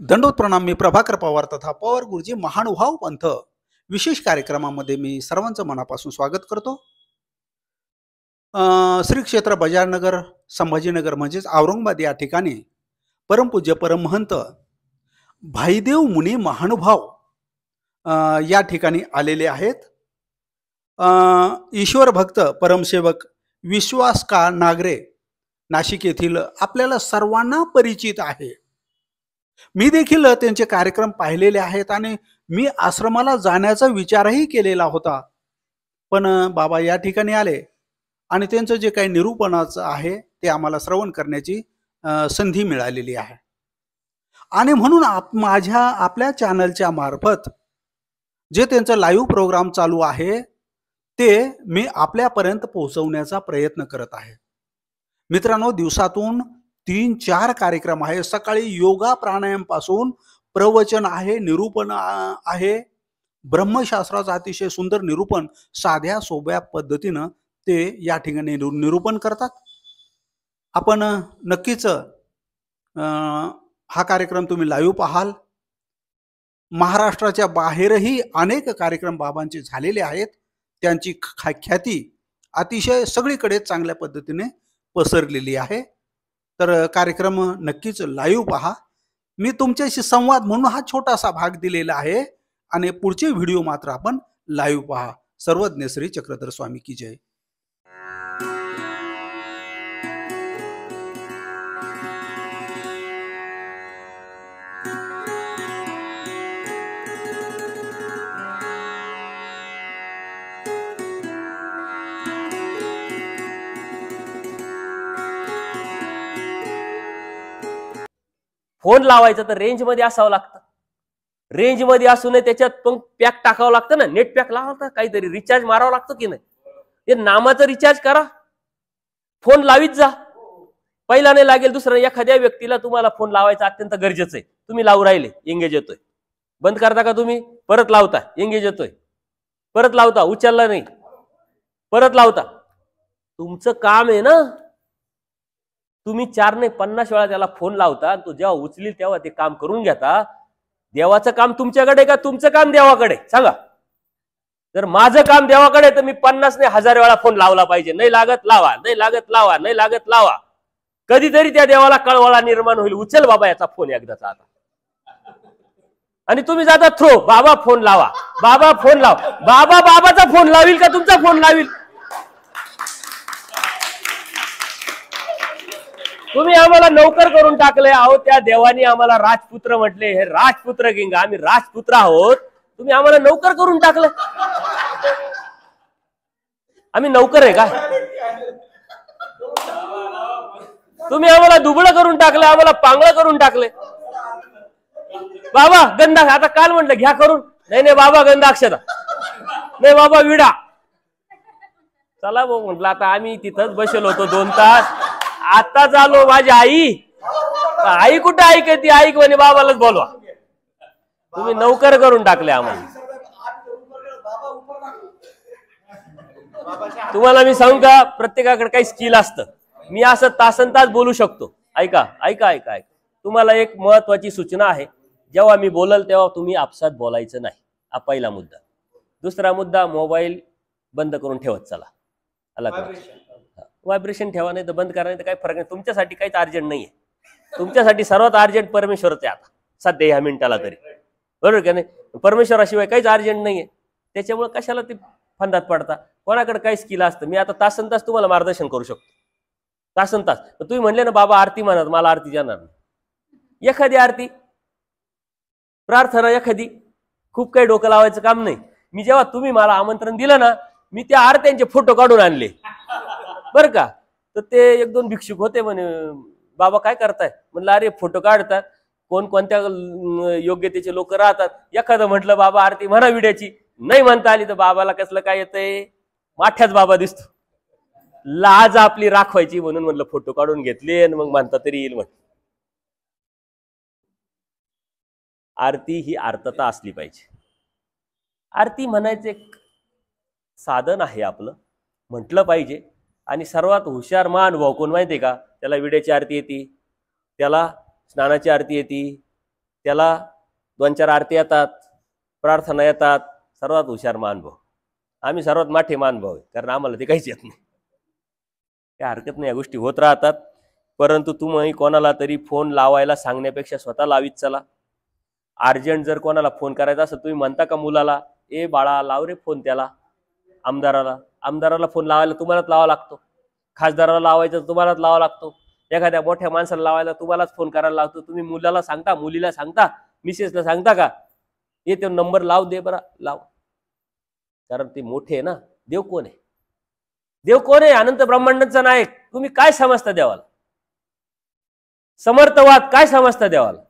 दंडोत प्रणाम मी प्रभाकर पवार तथा पवार गुरुजी महानुभाव पंथ. विशेष कार्यक्रमामध्ये मी सर्वांचं मनापासून स्वागत करतो. श्री क्षेत्र बजारनगर संभाजीनगर म्हणजेच औरंगाबाद या ठिकाणी परमपूज्य परमहंत भाईदेव मुनी महानुभाव या ठिकाणी आलेले आहेत. ईश्वर भक्त परमसेवक विश्वास का नागरे नाशिक येथील आपल्याला सर्वांना परिचित आहे. मी देखील त्यांचे कार्यक्रम पाहिलेले आहेत आणि मी आश्रमाला जाण्याचा विचारही केलेला होता. पण बाबा या ठिकाणी आले आणि त्यांचं जे काही निरूपणाचं आहे ते आम्हाला श्रवण करण्याची संधी मिळालेली आहे. आणि म्हणून आप माझ्या आपल्या चॅनलच्या मार्फत जे त्यांचं लाईव्ह प्रोग्राम चालू आहे ते मी आपल्यापर्यंत पोहोचवण्याचा प्रयत्न करत आहे. मित्रांनो दिवसातून तीन चार कार्यक्रम आहे. सकाळी योगा प्राणायामपासून प्रवचन आहे निरूपण आहे. ब्रह्मशास्त्राचं अतिशय सुंदर निरूपण साध्या सोप्या पद्धतीनं ते या ठिकाणी निरू- निरूपण करतात. आपण नक्कीच हा कार्यक्रम तुम्ही लाईव्ह पाहाल. महाराष्ट्राच्या बाहेरही अनेक कार्यक्रम बाबांचे झालेले आहेत. त्यांची ख्याती अतिशय सगळीकडे चांगल्या पद्धतीने पसरलेली आहे. तर कार्यक्रम नक्कीच लाईव्ह पहा. मी तुमच्याशी संवाद म्हणून हा छोटासा भाग दिलेला आहे आणि पुढचे व्हिडिओ मात्र आपण लाईव्ह पहा. सर्वज्ञ श्री चक्रधर स्वामी की जय. फोन लावायचा तर रेंजमध्ये असावं लागतं. रेंजमध्ये असू नये त्याच्यात पण पॅक टाकावं लागतं ना. नेट पॅक लावा काहीतरी रिचार्ज मारावं लागतं की नाही? ते नामाचं रिचार्ज करा. फोन लावीत जा. पहिला नाही लागेल दुसरा एखाद्या व्यक्तीला तुम्हाला फोन लावायचा अत्यंत गरजेचं आहे. तुम्ही लावू राहिले एंगेज येतोय. बंद करता का तुम्ही? परत लावता एंगेज येतोय. परत लावता उचलला नाही. परत लावता. तुमचं काम आहे ना तुम्ही चार नाही पन्नास वेळा त्याला फोन लावता तो जेव्हा उचलील तेव्हा ते काम करून घेता. देवाचं काम तुमच्याकडे का? तुमचं काम देवाकडे सांगा. जर माझं काम देवाकडे तर मी पन्नास नाही हजार वेळा फोन लावला पाहिजे. नाही लागत लावा. नाही लागत लावा. नाही लागत लावा. कधीतरी त्या देवाला कळवळा निर्माण होईल. उचल बाबा याचा फोन एकदाचा आता. आणि तुम्ही जाता थ्रो. बाबा फोन लावा. बाबा फोन लावा. बाबा बाबाचा फोन लावील का? तुमचा फोन लावील. तुम्ही आम्हाला नोकर करून टाकले आहोत त्या देवाने आम्हाला राजपुत्र म्हटले हे राजपुत्र किंग आम्ही राजपुत्र आहोत. तुम्ही आम्हाला नोकर करून टाकलं. आम्ही नोकर आहे का? तुम्ही आम्हाला दुबळं करून टाकलं आम्हाला पांगळं करून टाकले. बाबा गंधा आता काल म्हटलं घ्या करून. नाही नाही बाबा गंधा अक्षता नाही बाबा विडा. चला भाऊ म्हटलं आता आम्ही तिथंच बसेल होतो दोन तास. आता चालो माझी आई. आई कुठं ऐकते आई म्हणे बाबालाच बोलवा. तुम्ही नौकर करून टाकले आम्हाला. तुम्हाला मी सांगू का प्रत्येकाकडे काही स्किल असतं. मी असं तासन तास बोलू शकतो. ऐका ऐका ऐका ऐका. तुम्हाला एक महत्वाची सूचना आहे. जेव्हा मी बोलल तेव्हा तुम्ही आपसात बोलायचं नाही. हा पहिला मुद्दा. दुसरा मुद्दा मोबाईल बंद करून ठेवत चला. आला व्हायब्रेशन ठेवा नाही तर बंद करा नाही तर काही फरक नाही. तुमच्यासाठी काहीच अर्जंट नाहीये. तुमच्यासाठी सर्वात अर्जंट परमेश्वरच आहे आता. सध्या ह्या मिनिटाला तरी. बरोबर का नाही? परमेश्वराशिवाय काहीच अर्जंट नाहीये. त्याच्यामुळे कशाला ते फंदात पडता? कोणाकडे काही स्किल असतं? मी आता तासन तास तुम्हाला मार्गदर्शन करू शकतो. तासन तास. तुम्ही म्हणले ना बाबा आरती म्हणत मला आरती जाणार नाही. एखादी आरती. प्रार्थना एखादी. खूप काही डोकं लावायचं काम नाही. मी जेव्हा तुम्ही मला आमंत्रण दिलं ना मी त्या आरत्यांचे फोटो काढून आणले. बरं का? तर ते एक दोन भिक्षुक होते म्हणे बाबा काय करताय? म्हणलं अरे फोटो काढतात. कोण कोणत्या योग्यतेचे लोक राहतात. एखादं म्हटलं बाबा आरती म्हणा विड्याची. नाही म्हणता आली तर बाबाला कसलं काय येतंय? माठ्याच बाबा दिसतो. लाज आपली राखवायची म्हणून म्हणलं फोटो काढून घेतले आणि मग म्हणता तरी येईल म्हण. आरती ही आर्तता असली पाहिजे. आरती म्हणायचं एक साधन आहे आपलं. म्हटलं पाहिजे. आणि सर्वात हुशार महानुभाव कोण माहितीये का? त्याला विड्याची आरती येते त्याला स्नानाची आरती येते त्याला दोन चार आरती येतात प्रार्थना येतात. सर्वात हुशार महानुभाव आम्ही सर्वात माठे महानुभाव आहे कारण आम्हाला ते काहीच येत नाही. काय हरकत नाही या गोष्टी होत राहतात. परंतु तुम्ही कोणाला तरी फोन लावायला सांगण्यापेक्षा स्वतः लावीत चला. अर्जंट जर कोणाला फोन करायचा असेल तुम्ही म्हणता का मुलाला ए बाळा लाव रे फोन त्याला. आमदाराला. आमदाराला फोन लावायला तुम्हालाच लावा लागतो. खासदाराला लावायचा तुम्हालाच लावा लागतो. एखाद्या मोठ्या माणसाला लावायला तुम्हालाच फोन करायला लागतो. तुम्ही मुलाला सांगता मुलीला सांगता मिसेसला सांगता का? ये तो नंबर लाव दे बरा लाव. कारण ते मोठे आहे ना. देव कोण आहे? देव कोण आहे? अनंत ब्रह्मांडाचा नायक. तुम्ही काय समजता देवाला? समर्थवाद काय समजता देवाला?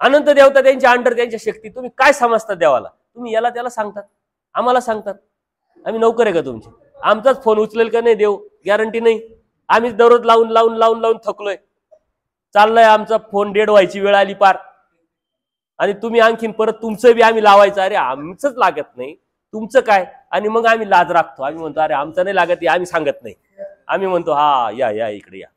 अनंत देवता त्यांच्या अंडर त्यांच्या शक्ती तुम्ही काय समजता देवाला? तुम्ही याला त्याला सांगतात आम्हाला सांगतात. आम्ही नोकर आहे का तुमचे? आमचाच फोन उचलेल का नाही देव गॅरंटी नाही. आम्हीच दररोज लावून लावून लावून लावून थकलोय. चाललंय आमचा फोन डेड व्हायची वेळ आली पार. आणि तुम्ही आणखीन परत तुमचं बी आम्ही लावायचं. अरे आमचंच लागत नाही. तुमचं काय? आणि मग आम्ही लाज राखतो. आम्ही म्हणतो अरे आमचं नाही लागत आम्ही सांगत नाही. आम्ही म्हणतो हा या या इकडे या.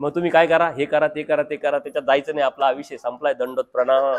मग तुम्ही काय करा? हे करा ते करा ते करा. त्याच्यात जायचं नाही. आपला विषय संपलाय. दंडोत प्रणाम.